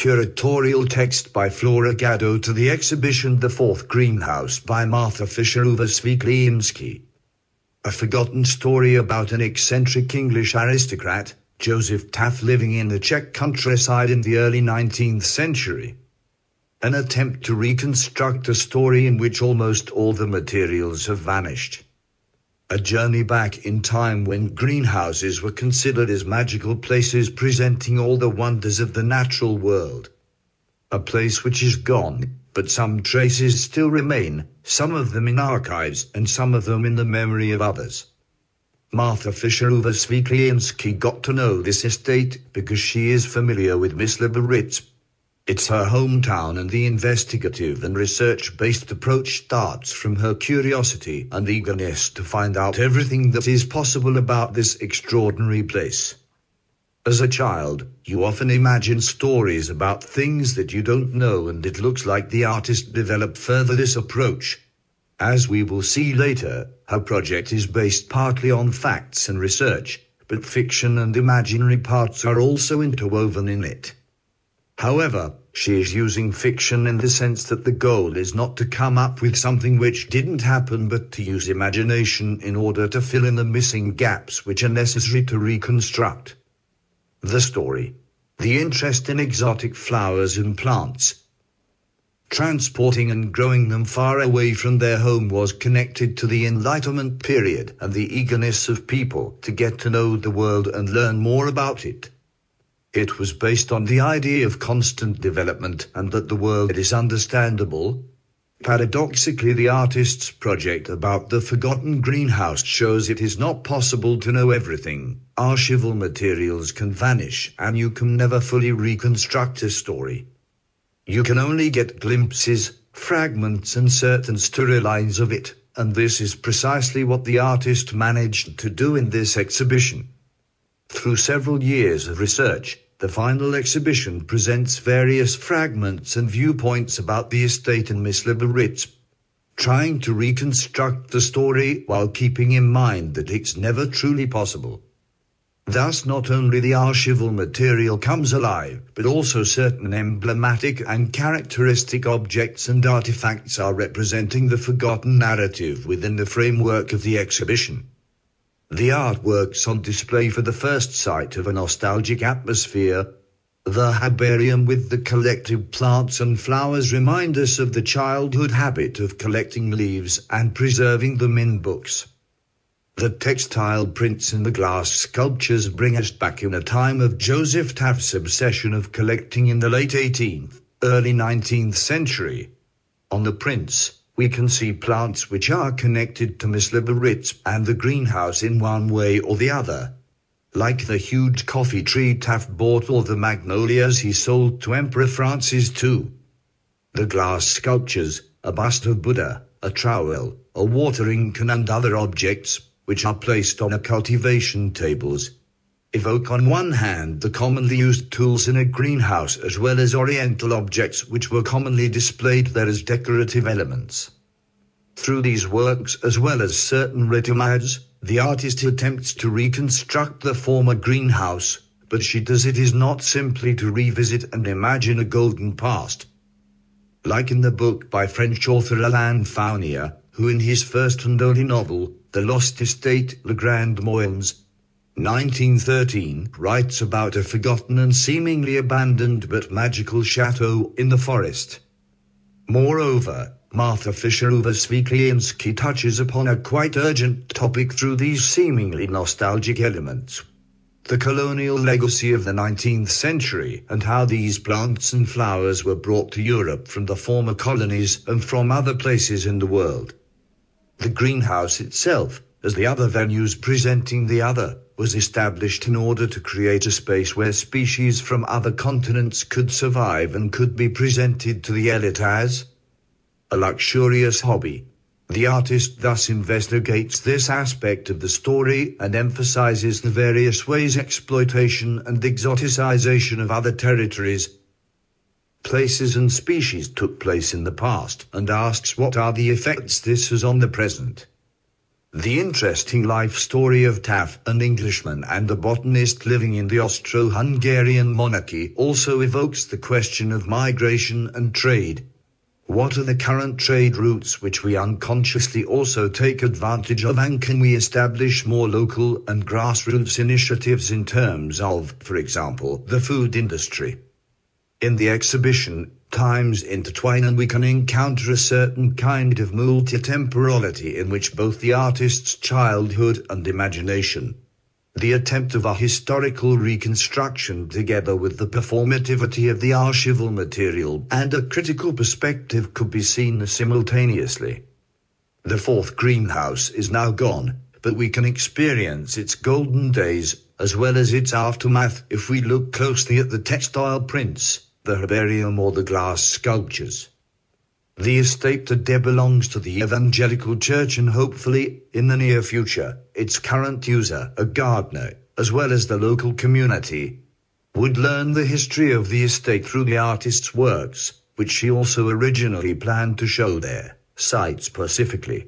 curatorial text by Flora Gaddo to the exhibition The Fourth Greenhouse by Marta Fišerová Cwiklinski. A forgotten story about an eccentric English aristocrat, Joseph Taaffe living in the Czech countryside in the early 19th century. An attempt to reconstruct a story in which almost all the materials have vanished. A journey back in time when greenhouses were considered as magical places presenting all the wonders of the natural world. A place which is gone, but some traces still remain, some of them in archives and some of them in the memory of others. Marta Fišerová Cwiklinski got to know this estate because she is familiar with Myslibořice, it's her hometown and the investigative and research-based approach starts from her curiosity and eagerness to find out everything that is possible about this extraordinary place. As a child, you often imagine stories about things that you don't know and it looks like the artist developed further this approach. As we will see later, her project is based partly on facts and research, but fiction and imaginary parts are also interwoven in it. However, she is using fiction in the sense that the goal is not to come up with something which didn't happen but to use imagination in order to fill in the missing gaps which are necessary to reconstruct. The story. The interest in exotic flowers and plants. Transporting and growing them far away from their home was connected to the Enlightenment period and the eagerness of people to get to know the world and learn more about it. It was based on the idea of constant development and that the world is understandable. Paradoxically, the artist's project about the forgotten greenhouse shows it is not possible to know everything. Archival materials can vanish and you can never fully reconstruct a story. You can only get glimpses, fragments and certain storylines of it, and this is precisely what the artist managed to do in this exhibition. Through several years of research, the final exhibition presents various fragments and viewpoints about the estate in Myslibořice, trying to reconstruct the story while keeping in mind that it's never truly possible. Thus, not only the archival material comes alive, but also certain emblematic and characteristic objects and artifacts are representing the forgotten narrative within the framework of the exhibition. The artworks on display for the first sight of a nostalgic atmosphere. The herbarium with the collected plants and flowers remind us of the childhood habit of collecting leaves and preserving them in books. The textile prints in the glass sculptures bring us back in a time of Joseph Taaffe's obsession of collecting in the late 18th, early 19th century. On the prints, we can see plants which are connected to Miss Myslibořice and the greenhouse in one way or the other. Like the huge coffee tree Taaffe bought or the magnolias he sold to Emperor Francis II. The glass sculptures, a bust of Buddha, a trowel, a watering can and other objects, which are placed on cultivation tables, evoke on one hand the commonly used tools in a greenhouse as well as oriental objects which were commonly displayed there as decorative elements. Through these works as well as certain retouches, the artist attempts to reconstruct the former greenhouse, but she does it is not simply to revisit and imagine a golden past. Like in the book by French author Alain Fournier, who in his first and only novel, The Lost Estate, Le Grand Meaulnes, 1913 writes about a forgotten and seemingly abandoned but magical chateau in the forest. Moreover, Marta Fišerová Cwiklinski touches upon a quite urgent topic through these seemingly nostalgic elements. The colonial legacy of the 19th century and how these plants and flowers were brought to Europe from the former colonies and from other places in the world. The greenhouse itself, as the other venues presenting the other, was established in order to create a space where species from other continents could survive and could be presented to the elite as a luxurious hobby. The artist thus investigates this aspect of the story and emphasizes the various ways exploitation and exoticization of other territories, places and species took place in the past and asks what are the effects this has on the present. The interesting life story of Taaffe, an Englishman and a botanist living in the Austro-Hungarian monarchy, also evokes the question of migration and trade. What are the current trade routes which we unconsciously also take advantage of and can we establish more local and grassroots initiatives in terms of, for example, the food industry? In the exhibition, times intertwine and we can encounter a certain kind of multitemporality in which both the artist's childhood and imagination, the attempt of a historical reconstruction together with the performativity of the archival material and a critical perspective could be seen simultaneously. The fourth greenhouse is now gone, but we can experience its golden days as well as its aftermath if we look closely at the textile prints the herbarium or the glass sculptures. The estate today belongs to the Evangelical Church and hopefully, in the near future, its current user, a gardener, as well as the local community, would learn the history of the estate through the artist's works, which she also originally planned to show there, site specifically.